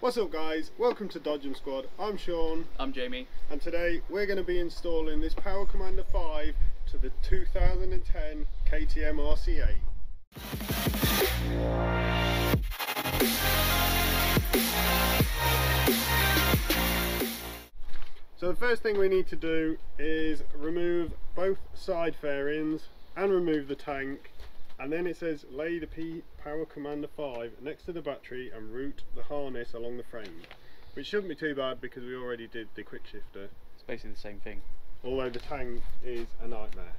What's up guys, welcome to Dodgem Squad, I'm Sean I'm Jamie. and today we're going to be installing this Power Commander 5 to the 2010 KTM RC8. So the first thing we need to do is remove both side fairings and remove the tank and then it says lay the P Power Commander 5 next to the battery and route the harness along the frame which shouldn't be too bad because we already did the quick shifter It's basically the same thing. although the tank is a nightmare.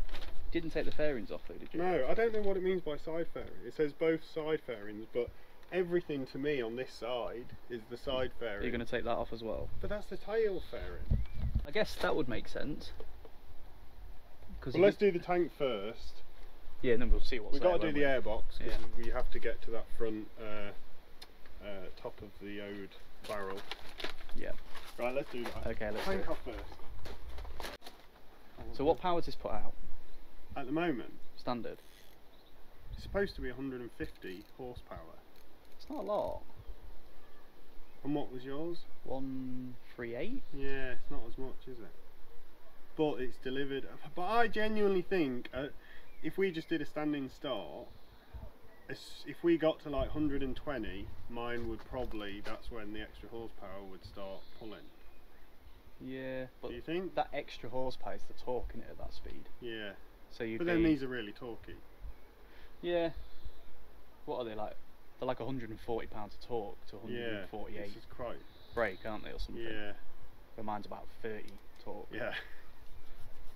Didn't take the fairings off though, did you? No, I don't know what it means by side fairing. It says both side fairings but everything to me on this side is the side fairing. You're going to take that off as well. But that's the tail fairing. I guess that would make sense. Because Well let's do the tank first. Yeah, and then we'll see what's We've got to do the airbox because Yeah. we have to get to that front uh, uh, top of the ode barrel. Yeah. Right, let's do that. Okay, let's do tank it. off first. So what power does this put out? At the moment, Standard. it's supposed to be 150 horsepower. It's not a lot. And what was yours? One three eight. Yeah, it's not as much, is it? But it's delivered. But I genuinely think uh, if we just did a standing start, if we got to like 120, mine would probably, that's when the extra horsepower would start pulling. Yeah, but Do you think? that extra horsepower is the torque in it at that speed. Yeah. So you. But then these are really torquey. Yeah. What are they like? They're like 140 pounds of torque to Yeah. 148 This is quite. brake, aren't they, or something? Yeah. But mine's about 30 torque. Yeah.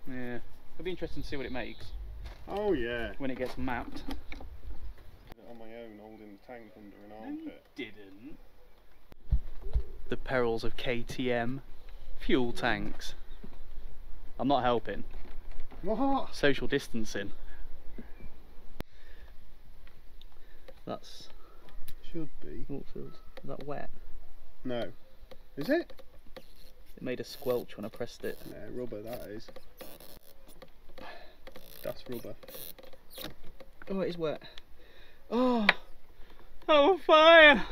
Yeah. It'll be interesting to see what it makes Oh yeah. when it gets mapped. On my own, holding the tank under an armpit. Didn't. The perils of KTM fuel tanks. I'm not helping. What? Social distancing. That's. Should be. Is that wet? No. Is it? It made a squelch when I pressed it. No, rubber that is. That's rubber. Oh, it is wet. Oh, oh, fire!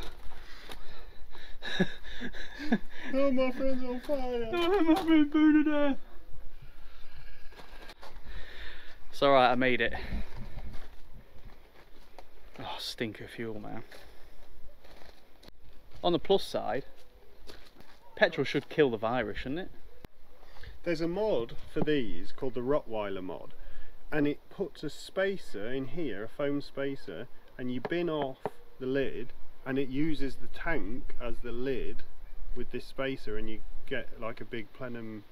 Oh, my friend's on fire! Oh, my friend to death. It's alright, I made it. Oh, stinker fuel, man. On the plus side, petrol should kill the virus, shouldn't it? There's a mod for these called the Rottweiler mod, and it puts a spacer in here, a foam spacer, and you bin off the lid, and it uses the tank as the lid with this spacer, and you get like a big plenum,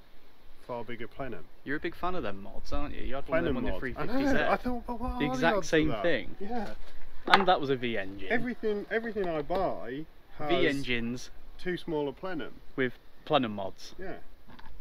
far bigger plenum. You're a big fan of them mods, aren't you? You had one of them Plenum on the mod. I know. 350Z. I thought, but what The exact same thing. Yeah. And that was a V engine. Everything, everything I buy has V engines two smaller plenum. with plenum mods. Yeah.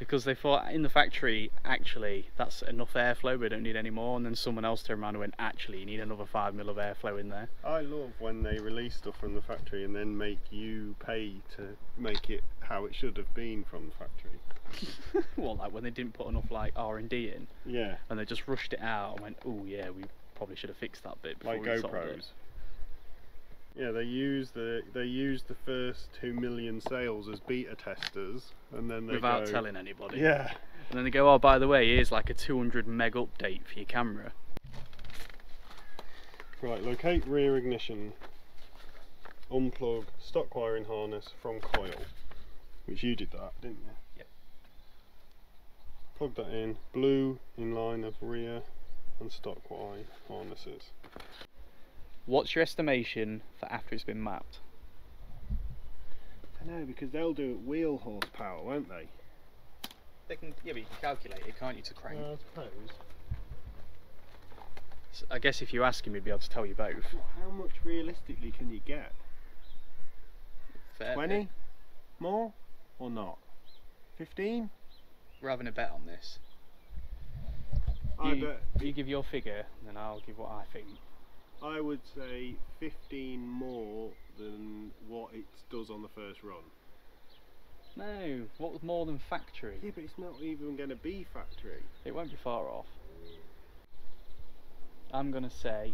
Because they thought in the factory actually that's enough airflow we don't need any more and then someone else turned around and went actually you need another 5 mil of airflow in there I love when they release stuff from the factory and then make you pay to make it how it should have been from the factory. well like when they didn't put enough like R&D in Yeah, and they just rushed it out and went oh yeah we probably should have fixed that bit before like we sold it." GoPros. Yeah, they use the they use the first two million sales as beta testers, and then they without go, telling anybody Yeah, and then they go oh by the way here's like a 200 meg update for your camera right. Locate rear ignition. Unplug stock wiring harness from coil, which you did that, didn't you? Yep. Plug that in. Blue in line of rear and stock wire harnesses. What's your estimation for after it's been mapped I know because they'll do it wheel horsepower, won't they? they can yeah but you can calculate it can't you to crank I suppose. So I guess if you ask him he'd be able to tell you both How much realistically can you get? Fair Twenty bit. more or not? Fifteen? we're having a bet on this I you, bet. you give your figure, then I'll give what I think. I would say fifteen more than what it does on the first run. No, what was more than factory? Yeah, but it's not even going to be factory. It won't be far off. I'm gonna say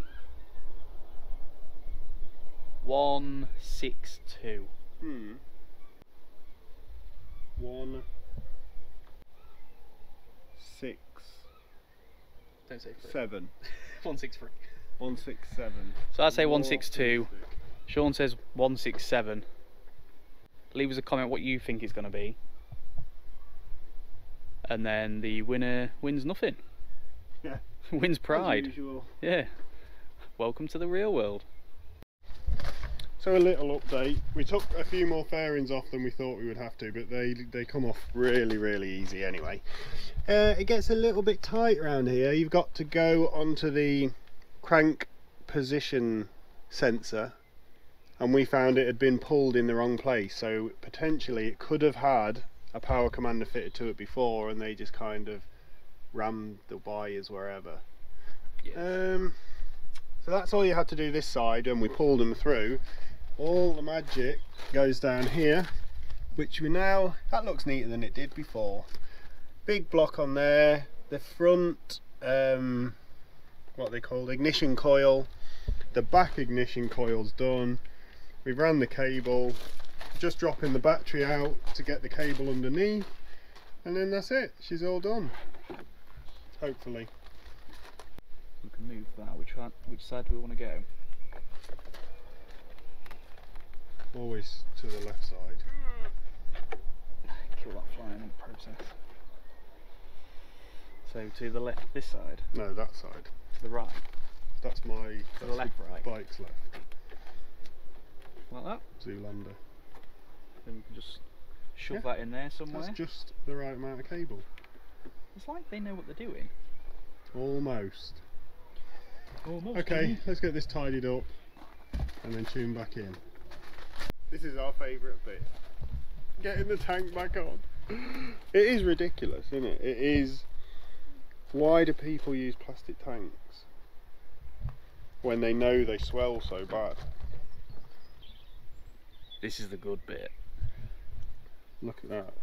one six two. Hmm. one six Don't say three. seven. One six three. One six seven. So I'd say More 162. optimistic. Sean says 167. Leave us a comment what you think it's going to be. And then the winner wins nothing. Yeah. wins pride. Yeah. Welcome to the real world. So a little update. We took a few more fairings off than we thought we would have to, but they they come off really really easy anyway. Uh, it gets a little bit tight around here. You've got to go onto the crank position sensor, and we found it had been pulled in the wrong place. So potentially it could have had a power commander fitted to it before, and they just kind of rammed the wires wherever. Um, so that's all you had to do this side and we pulled them through. All the magic goes down here, which we now, that looks neater than it did before. Big block on there, the front, um, what they called ignition coil, the back ignition coil's done. We've ran the cable, just dropping the battery out to get the cable underneath, and then that's it, she's all done. Hopefully. We can move that. Which one, which side do we want to go? Always to the left side. Kill that fly in the process. So to the left, this side. No, that side. To the right. That's my To the left, right. bike's left. Like that. Zoolander. Then we can just shove Yeah. that in there somewhere. That's just the right amount of cable. It's like they know what they're doing. Almost. Almost. Okay, let's get this tidied up and then tune back in. This is our favourite bit. Getting the tank back on. It is ridiculous, isn't it? It is. Why do people use plastic tanks when they know they swell so bad? This is the good bit. Look at that.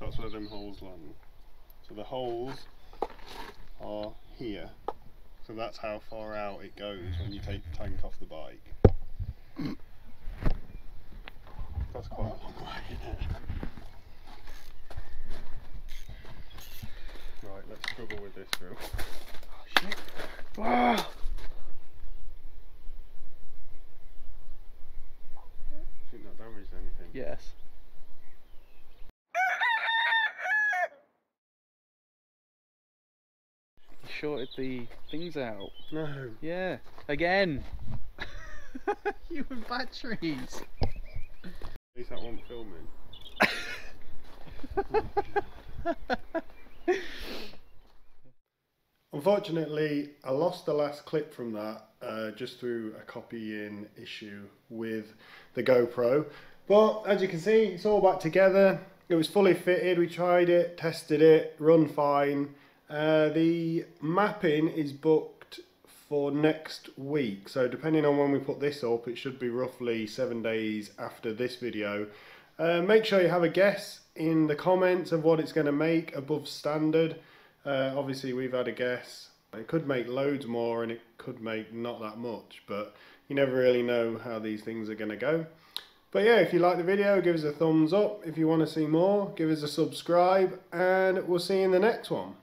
That's where them holes land. So the holes are here. So that's how far out it goes when you take the tank off the bike. That's quite a long way. Isn't it? Right, let's struggle with this real. Shit. Ah! think that damaged anything. Yes. You shorted the things out. No. Yeah. Again. you and batteries. At least that wasn't filming. Unfortunately, I lost the last clip from that uh, just through a copy in issue with the GoPro. But as you can see, it's all back together. It was fully fitted. We tried it, tested it, run fine. Uh, the mapping is booked for next week. So depending on when we put this up, it should be roughly seven days after this video. Uh, make sure you have a guess in the comments of what it's going to make above standard. Uh, obviously, we've had a guess. It could make loads more and it could make not that much, but you never really know how these things are going to go. But yeah, if you like the video, give us a thumbs up. If you want to see more, give us a subscribe, and we'll see you in the next one.